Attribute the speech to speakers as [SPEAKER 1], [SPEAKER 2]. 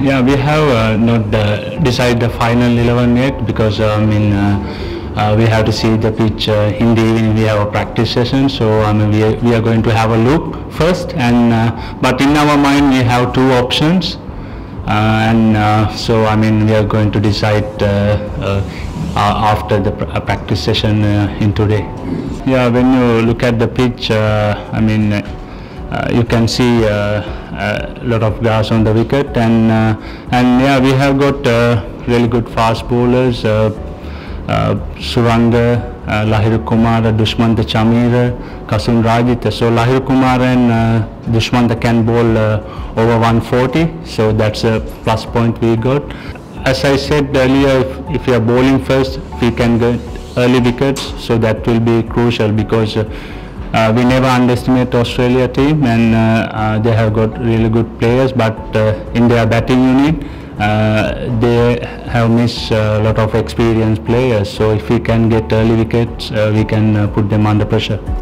[SPEAKER 1] Yeah, we have uh, not decided the final 11 yet because uh, I mean uh, uh, we have to see the pitch uh, in the evening. We have a practice session, so I mean we are, we are going to have a look first. And uh, but in our mind we have two options, and so I mean we are going to decide after the pr- practice session in today. Yeah, when you look at the pitch, I mean. Uh, uh, you can see uh, a lot of grass on the wicket and uh, and yeah we have got uh, really good fast bowlers uh, uh, Suranga, uh, Lahiru Kumara, Dushmantha Chameera, Kasun Rajitha. So Lahiru Kumara and uh, Dushmantha can bowl uh, over 140 so that's a plus point we got. As I said earlier if, if you are bowling first we can get early wickets so that will be crucial because uh, we never underestimate Australia team and uh, uh, they have got really good players but uh, in their batting unit uh, they have missed a lot of experienced players so if we can get early wickets uh, we can put them under pressure.